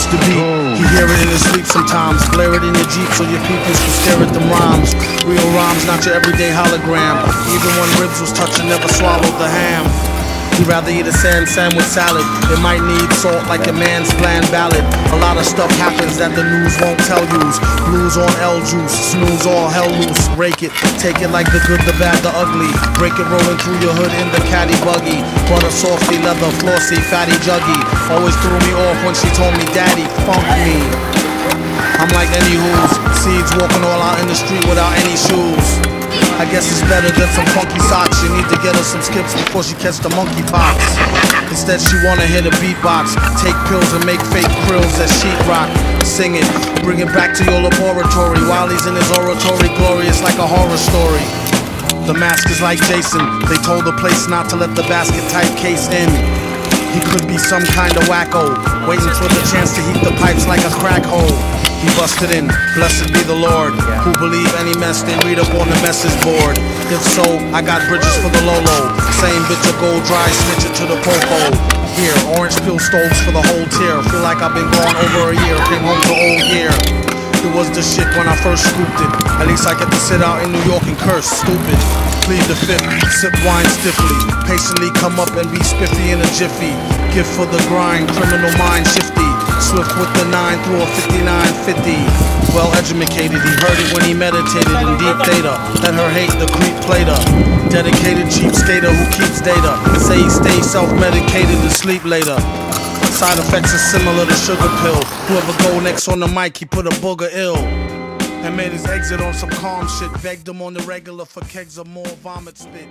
used to be. You hear it in your sleep sometimes. Blare it in your Jeep so your peoples can stare at them rhymes. Real rhymes, not your everyday hologram. Even when ribs was touching, never swallowed the ham. You'd rather eat a sand sandwich salad. It might need salt like a man's bland ballad. Lot of stuff happens that the news won't tell yous. Blues on L juice, snooze all hell loose. Break it, take it like the good, the bad, the ugly. Break it rolling through your hood in the caddy buggy. Butter softy, leather flossy, fatty juggy. Always threw me off when she told me, Daddy, funk me. I'm like any who's seeds walking all out in the street without any shoes. I guess it's better than some funky socks. You need to get her some skips before she catch the monkey pox. Instead, she wanna hit a beatbox, take pills and make fake krills that sheetrock. Sing it, bring it back to your laboratory while he's in his oratory. Glorious like a horror story. The mask is like Jason. They told the place not to let the basket type case in. He could be some kind of wacko, waiting for the chance to heat the pipes like a crack hole. He busted in, blessed be the Lord. Who believe any mess they read up on the message board. If so, I got bridges for the Lolo. Same bitch of gold dry, snitch it to the popo. Here, orange peel stoves for the whole tier. Feel like I've been gone over a year, came home to old year. It was the shit when I first scooped it. At least I get to sit out in New York and curse, stupid. Plead the fifth, sip wine stiffly. Patiently come up and be spiffy in a jiffy. Gift for the grind, criminal mind shifty. Swift with the 9 through a 5950. Well educated, he heard it when he meditated in deep data. Let her hate the creep plater. Dedicated cheap skater who keeps data. Say he stays self medicated to sleep later. Side effects are similar to sugar pill. Whoever go next on the mic, he put a booger ill. And made his exit on some calm shit. Begged him on the regular for kegs of more vomit spit.